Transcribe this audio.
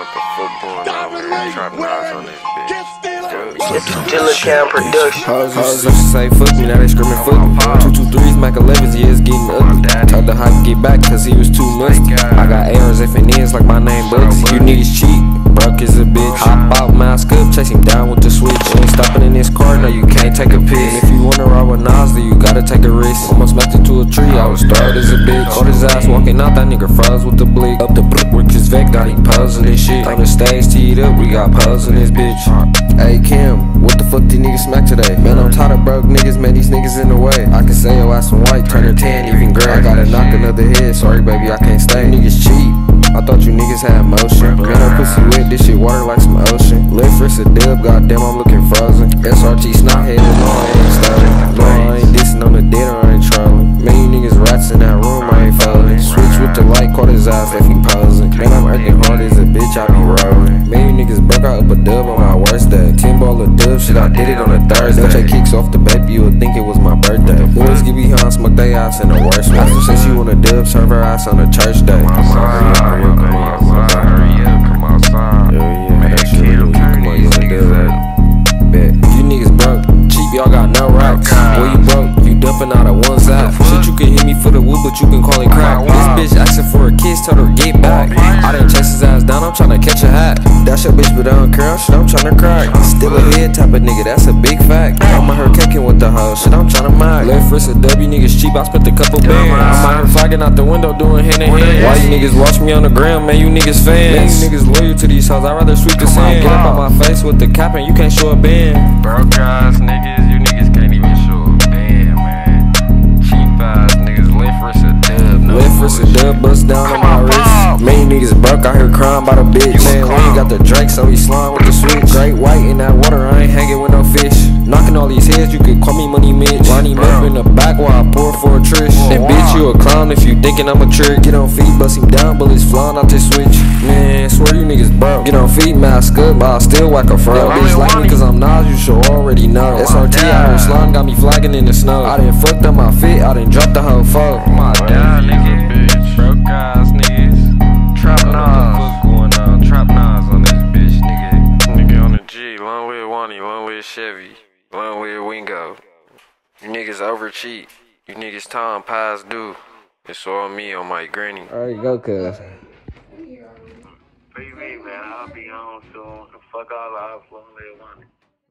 what the fuck going on, man. Trapnas on this bitch. Gilla Cam Production. Hoes used to say fuck me, now they screaming fuck me. Two two threes, Mac 11s, yeah, it's getting ugly. Told the hype get back, cause he was too musty. I got ARs, F and N's like my name Bugsy. You niggas cheat, broke as a bitch. Hop out, mask up, chase him down with the switch. Ain't stopping in this car, no, you can't take a piss. If you wanna ride with Nas, then you gotta take a risk. Almost smacked into a tree, I was started as a bitch. Caught his ass walking out, that nigga froze with the blick. Up the brick with his Vec, got him posing this shit. On the stage, teed up, we got in this bitch. Hey Kim, what the fuck these niggas smack today? Man, I'm tired of broke niggas, man, these niggas in the way. I can say your ass from white, turn her 10, even gray. I gotta knock another head, sorry baby, I can't stay. Niggas cheap. I thought you niggas had motion. Man, her pussy wet, this shit water like some ocean. Left wrist a dub, goddamn, I'm looking frozen. SRT snothead, no, I ain't starting. No, I ain't dissing on the dead I ain't trolling. Man, you niggas rats in that room, I ain't folding. Switch with the light, caught his eyes, left bitch, I be rolling. Man, you niggas broke out up a dub on my worst day. 10 ball of dub, shit, I did it on a Thursday. Don't take kicks off the baby, you would think it was my birthday. Boys get behind, smoke they ass in the worst way. After say she want a dub, serve her ass on a church day. Hurry up, come outside, hurry up, come outside. Yeah, yeah, Man, that shit kill really turn come on, these you niggas up. Bet. You niggas broke, cheap, y'all got no rocks. Boy, you broke, you dumping out of one side. Shit, you can hit me for the wood, but you can call it crack. This bitch asking for a kiss, told her get back. Down, I'm tryna catch a hat. That's your bitch, but I don't care, shit, I'm tryna crack. Still a head type of nigga, that's a big fact. I'm out here kicking with the hoe, shit, I'm tryna mag. Left wrist a W, niggas cheap, I spent a couple bands. I'm out here flagging out the window, doing hand in hand. Why you niggas watch me on the ground, man, you niggas fans. Man, you niggas loyal to these hoes, I'd rather sweep the sand. Get up on my face with the cap and you can't show a band. Broke ass niggas, you niggas can't even show a band, man. Cheap ass niggas, left wrist a dub, no Left wrist a dub, bust down on my wrist. Man, you niggas broke out here crying by the bitch. Man, we ain't got the Drake, so he slime with the switch. Great white in that water, I ain't hanging with no fish. Knocking all these heads, you could call me Money Mitch. Him up in the back while I pour for a trish. And bitch, you a clown if you thinking I'm a trick. Get on feet, bust him down, bullets flying out this switch. Man, swear you niggas broke. Get on feet, mask up, but I still whack a fro. Yo, bitch like me cause I'm Nas, you should already know. SRT out here slime, got me flagging in the snow. I done fucked up my fit, I done dropped the whole fuck. My dad, 20, one with Chevy, one with Wingo. You niggas over cheat. You niggas time pies due. It's all me on my granny. Alright, go cuz. Man. I'll be home soon. Fuck all the they.